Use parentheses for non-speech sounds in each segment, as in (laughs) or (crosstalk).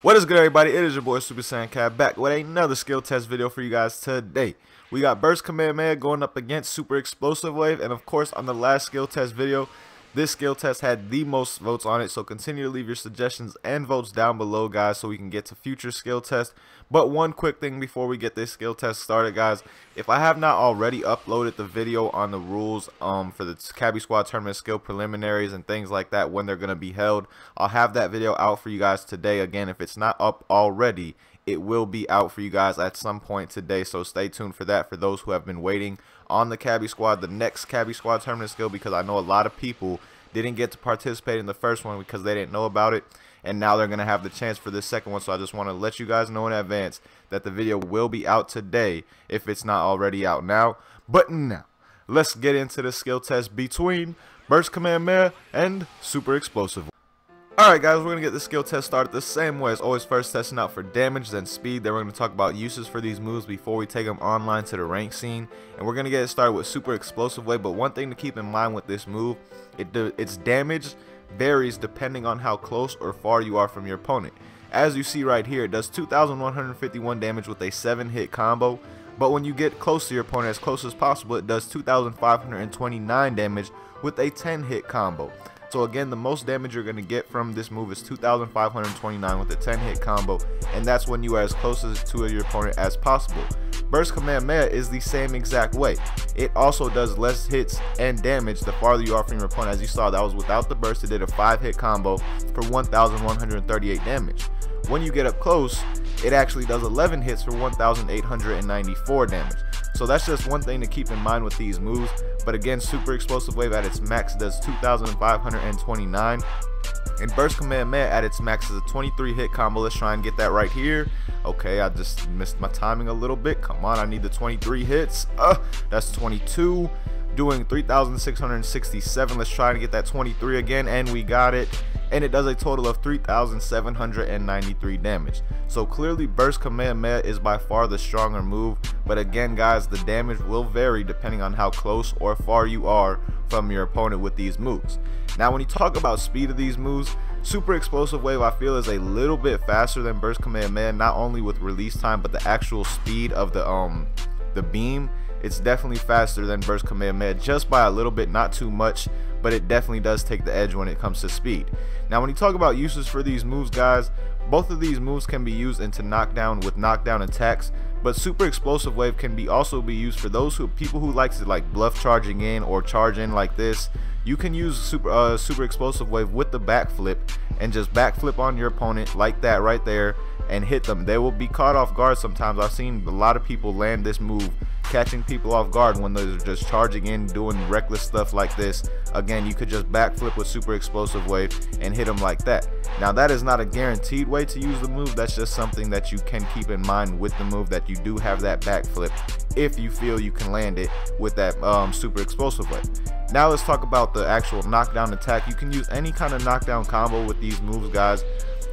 What is good everybody, it is your boy Super Saiyan Cabby back with another skill test video for you guys today. We got Burst Kamehameha going up against Super Explosive Wave and of course on the last skill test video, this skill test had the most votes on it so continue to leave your suggestions and votes down below guys so we can get to future skill tests. But one quick thing before we get this skill test started guys, if I have not already uploaded the video on the rules um, for the Cabby Squad tournament skill preliminaries and things like that when they're going to be held, I'll have that video out for you guys today. Again, if it's not up already, it will be out for you guys at some point today so stay tuned for that. For those who have been waiting on the Cabby Squad the next Cabby Squad tournament skill because I know a lot of people didn't get to participate in the first one because they didn't know about it and now they're going to have the chance for this second one. So I just want to let you guys know in advance that the video will be out today if it's not already out now. But now let's get into the skill test between Burst Kamehameha and Super Explosive Alright guys, we're going to get the skill test started the same way as always. First testing out for damage then speed. Then we're going to talk about uses for these moves before we take them online to the rank scene. And we're going to get it started with super explosive wave but one thing to keep in mind with this move it its damage varies depending on how close or far you are from your opponent. As you see right here it does 2151 damage with a 7 hit combo but when you get close to your opponent as close as possible it does 2529 damage with a 10 hit combo so again, the most damage you're going to get from this move is 2,529 with a 10 hit combo, and that's when you are as close to your opponent as possible. Burst Kamehameha is the same exact way. It also does less hits and damage the farther you are from your opponent. As you saw, that was without the burst. It did a 5 hit combo for 1,138 damage. When you get up close, it actually does 11 hits for 1,894 damage. So that's just one thing to keep in mind with these moves. But again, Super Explosive Wave at its max does 2,529. And Burst Kamehameha at its max is a 23 hit combo. Let's try and get that right here. Okay, I just missed my timing a little bit. Come on, I need the 23 hits. Uh, that's 22 doing 3,667. Let's try to get that 23 again, and we got it. And it does a total of 3,793 damage. So clearly Burst Kamehameha is by far the stronger move. But again guys, the damage will vary depending on how close or far you are from your opponent with these moves. Now when you talk about speed of these moves, Super Explosive Wave I feel is a little bit faster than Burst Command Kamehameha, not only with release time but the actual speed of the um the beam it's definitely faster than Burst Kamehameha just by a little bit, not too much, but it definitely does take the edge when it comes to speed. Now when you talk about uses for these moves guys, both of these moves can be used into knockdown with knockdown attacks, but super explosive wave can be also be used for those who people who likes to like bluff charging in or charge in like this. You can use super uh, super explosive wave with the backflip and just backflip on your opponent like that right there and hit them. They will be caught off guard sometimes. I've seen a lot of people land this move catching people off guard when they're just charging in doing reckless stuff like this. Again you could just backflip with super explosive wave and hit them like that. Now that is not a guaranteed way to use the move. That's just something that you can keep in mind with the move that you do have that backflip if you feel you can land it with that um, super explosive wave. Now let's talk about the actual knockdown attack. You can use any kind of knockdown combo with these moves guys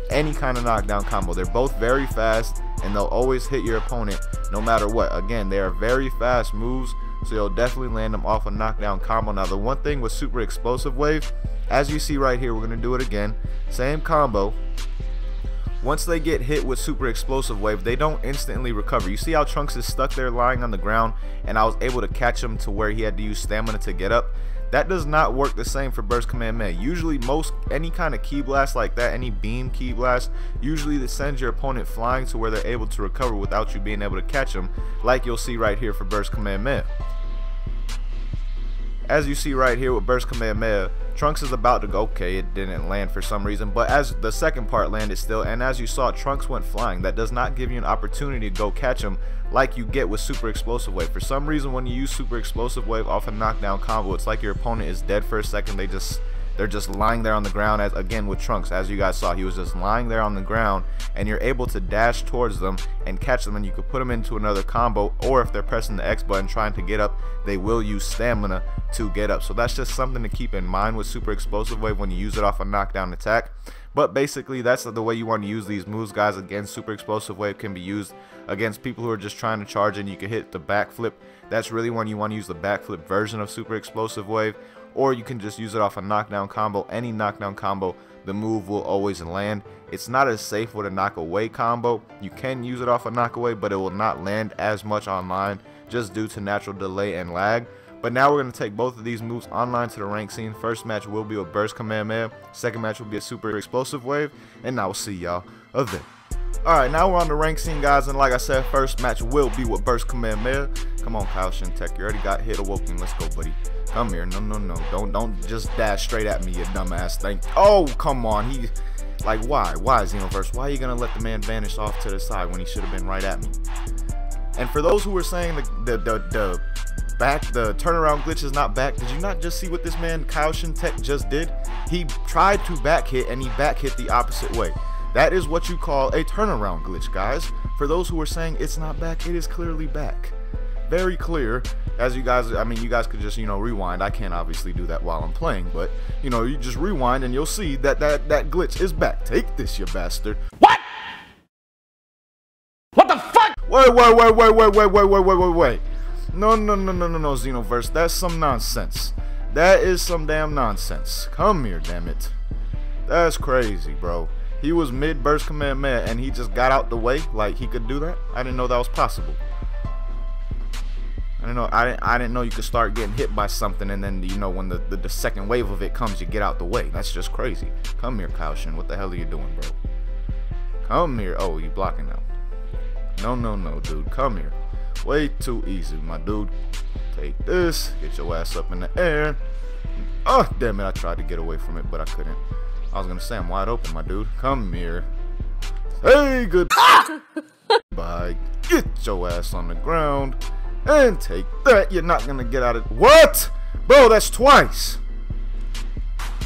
any kind of knockdown combo. They're both very fast and they'll always hit your opponent no matter what. Again, they are very fast moves, so you'll definitely land them off a knockdown combo. Now, the one thing with Super Explosive Wave, as you see right here, we're going to do it again. Same combo. Once they get hit with Super Explosive Wave, they don't instantly recover. You see how Trunks is stuck there lying on the ground, and I was able to catch him to where he had to use stamina to get up. That does not work the same for Burst Kamehameha. Usually most, any kind of ki blast like that, any beam ki blast, usually it sends your opponent flying to where they're able to recover without you being able to catch them, like you'll see right here for Burst Kamehameha. As you see right here with Burst Kamehameha, Trunks is about to go, okay, it didn't land for some reason, but as the second part landed still, and as you saw, Trunks went flying. That does not give you an opportunity to go catch him like you get with Super Explosive Wave. For some reason, when you use Super Explosive Wave off a knockdown combo, it's like your opponent is dead for a second. They just they're just lying there on the ground as again with Trunks. As you guys saw he was just lying there on the ground and you're able to dash towards them and catch them and you could put them into another combo or if they're pressing the X button trying to get up they will use stamina to get up. So that's just something to keep in mind with super explosive wave when you use it off a knockdown attack. But basically that's the way you want to use these moves guys. Again super explosive wave can be used against people who are just trying to charge and you can hit the backflip. That's really when you want to use the backflip version of super explosive wave or you can just use it off a knockdown combo any knockdown combo the move will always land. It's not as safe with a knockaway combo. You can use it off a knockaway, but it will not land as much online just due to natural delay and lag. But now we're going to take both of these moves online to the rank scene. First match will be a Burst Kamehameha. Second match will be a Super Explosive Wave. And I will see y'all then. Alright, now we're on the rank scene, guys. And like I said, first match will be with Burst Kamehameha. Come on, Kyle Shintek. You already got hit awoken. Let's go, buddy. Come here. No, no, no. Don't don't just dash straight at me, you dumbass thing. Oh, come on. He like why? Why Xenoverse? Why are you gonna let the man vanish off to the side when he should have been right at me? And for those who were saying the the the, the back the turnaround glitch is not back, did you not just see what this man Kyle Shintek just did? He tried to back hit and he back hit the opposite way. That is what you call a turnaround glitch, guys. For those who are saying it's not back, it is clearly back. Very clear. As you guys i mean you guys could just you know rewind. I can't obviously do that while i'm playing but you know you just rewind and you'll see that that that glitch is back. Take this you bastard. What? What the fuck? Wait wait wait wait wait wait wait wait wait wait wait. No no no no no no xenoverse. That's some nonsense. That is some damn nonsense. Come here damn it. That's crazy bro he was mid burst Kamehameha and he just got out the way like he could do that i didn't know that was possible I didn't know. I didn't. I didn't know you could start getting hit by something, and then you know when the, the, the second wave of it comes, you get out the way. That's just crazy. Come here, Kaushin. What the hell are you doing, bro? Come here. Oh, you blocking now? No, no, no, dude. Come here. Way too easy, my dude. Take this. Get your ass up in the air. Oh, damn it! I tried to get away from it, but I couldn't. I was gonna say I'm wide open, my dude. Come here. Hey, good. (laughs) Bye. Get your ass on the ground. And take that. You're not to get out of... What? Bro, that's twice.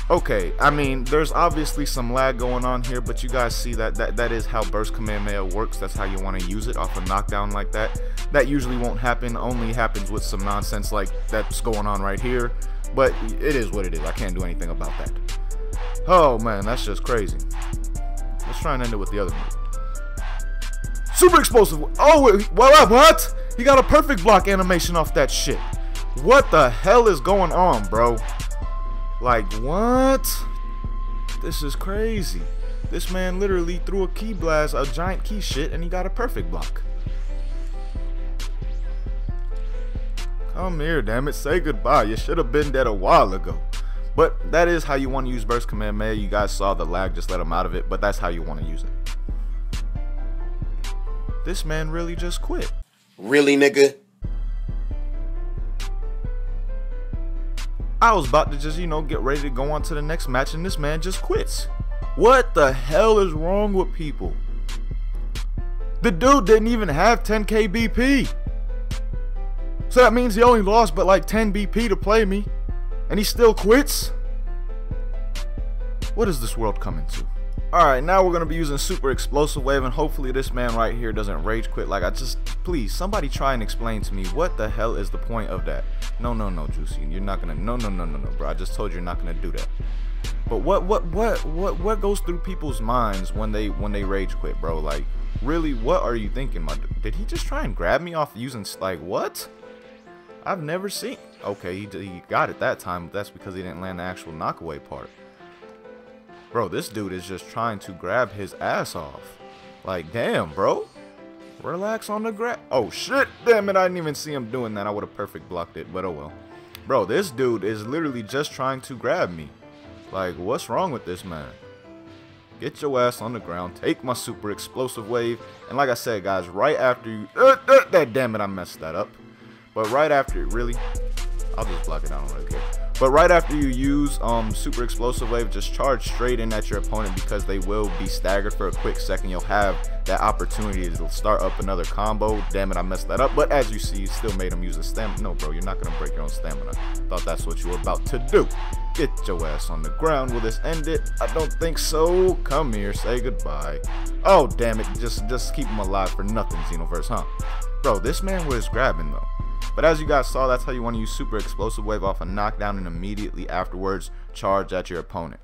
Okay, I mean, there's obviously some lag going on here, but you guys see that that, that is how Burst Kamehameha works. That's how you want to use it off a knockdown like that. That usually won't happen. Only happens with some nonsense like that's going on right here. But it is what it is. I can't do anything about that. Oh, man, that's just crazy. Let's try and end it with the other move. Super explosive. Oh, what? What? He got a perfect block animation off that shit. What the hell is going on, bro? Like, what? This is crazy. This man literally threw a ki blast, a giant key shit, and he got a perfect block. Come here, damn it. Say goodbye. You should have been dead a while ago. But that is how you want to use Burst Kamehameha. You guys saw the lag, just let him out of it. But that's how you want to use it. This man really just quit. Really, nigga? I was about to just, you know, get ready to go on to the next match and this man just quits. What the hell is wrong with people? The dude didn't even have 10k BP. So that means he only lost but like 10 BP to play me. And he still quits? What is this world coming to? Alright, now we're going to be using Super Explosive Wave, and hopefully this man right here doesn't rage quit. Like, I just, please, somebody try and explain to me, what the hell is the point of that? No, no, no, Juicy, you're not going to, no, no, no, no, no, bro. I just told you you're not going to do that. But what, what, what, what, what goes through people's minds when they, when they rage quit, bro? Like, really, what are you thinking, my Did he just try and grab me off using, like, what? I've never seen, okay, he, he got it that time, but that's because he didn't land the actual knockaway part. Bro, this dude is just trying to grab his ass off. Like, damn, bro. Relax on the grab. Oh, shit. Damn it. I didn't even see him doing that. I would have perfect blocked it, but oh well. Bro, this dude is literally just trying to grab me. Like, what's wrong with this man? Get your ass on the ground. Take my super explosive wave. And like I said, guys, right after you... Uh, uh, that, damn it, I messed that up. But right after... Really? I'll just block it. I don't really care. But right after you use um, Super Explosive Wave, just charge straight in at your opponent because they will be staggered for a quick second. You'll have that opportunity to start up another combo. Damn it, I messed that up. But as you see, you still made him use a stamina. No, bro, you're not going to break your own stamina. Thought that's what you were about to do. Get your ass on the ground. Will this end it? I don't think so. Come here, say goodbye. Oh, damn it. Just, just keep him alive for nothing, Xenoverse, huh? Bro, this man was grabbing, though. But as you guys saw, that's how you want to use Super Explosive Wave off a knockdown and immediately afterwards charge at your opponent.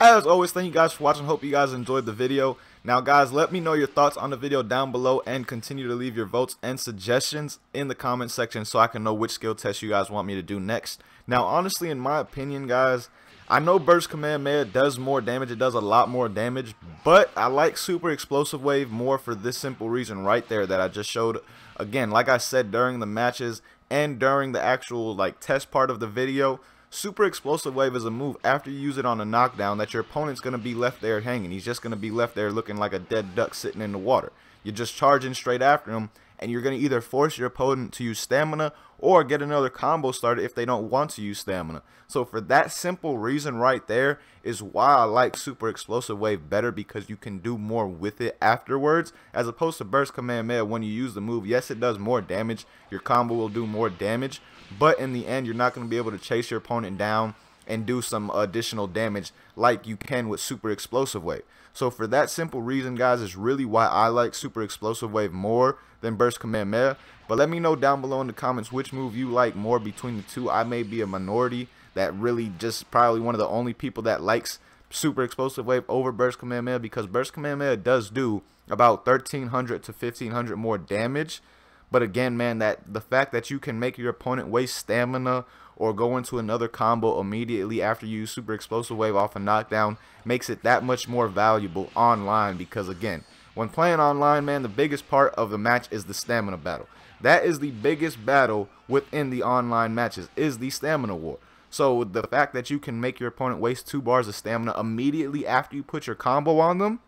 As always, thank you guys for watching. Hope you guys enjoyed the video. Now, guys, let me know your thoughts on the video down below and continue to leave your votes and suggestions in the comment section so I can know which skill test you guys want me to do next. Now, honestly, in my opinion, guys, I know Burst Kamehameha does more damage. It does a lot more damage. But I like Super Explosive Wave more for this simple reason right there that I just showed. Again, like I said during the matches and during the actual like test part of the video, Super Explosive Wave is a move after you use it on a knockdown that your opponent's going to be left there hanging. He's just going to be left there looking like a dead duck sitting in the water. You're just charging straight after him and you're going to either force your opponent to use stamina or get another combo started if they don't want to use stamina. So for that simple reason right there is why I like Super Explosive Wave better because you can do more with it afterwards as opposed to Burst Kamehameha when you use the move. Yes, it does more damage. Your combo will do more damage, but in the end, you're not going to be able to chase your opponent down and do some additional damage like you can with Super Explosive Wave. So for that simple reason, guys, is really why I like Super Explosive Wave more than Burst Command Kamehameha. But let me know down below in the comments which move you like more between the two. I may be a minority that really just probably one of the only people that likes Super Explosive Wave over Burst Command Kamehameha because Burst Command Kamehameha does do about 1300 to 1500 more damage. But again, man, that the fact that you can make your opponent waste stamina or go into another combo immediately after you use Super Explosive Wave off a knockdown makes it that much more valuable online because again, when playing online, man, the biggest part of the match is the stamina battle. That is the biggest battle within the online matches, is the stamina war. So the fact that you can make your opponent waste two bars of stamina immediately after you put your combo on them,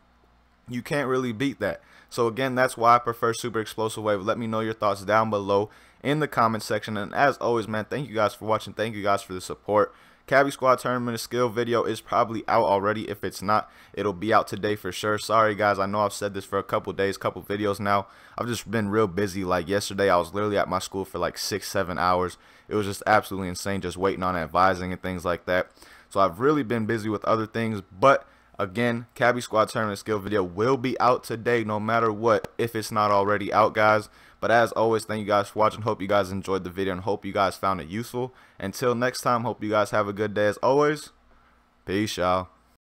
you can't really beat that. So again, that's why I prefer Super Explosive Wave. Let me know your thoughts down below in the comment section. And as always, man, thank you guys for watching. Thank you guys for the support. Cabby Squad Tournament Skill video is probably out already. If it's not, it'll be out today for sure. Sorry, guys. I know I've said this for a couple days, couple videos now. I've just been real busy. Like yesterday, I was literally at my school for like six, seven hours. It was just absolutely insane just waiting on advising and things like that. So I've really been busy with other things. But again, Cabby Squad Tournament Skill video will be out today no matter what if it's not already out, guys. But as always, thank you guys for watching. Hope you guys enjoyed the video and hope you guys found it useful. Until next time, hope you guys have a good day as always. Peace, y'all.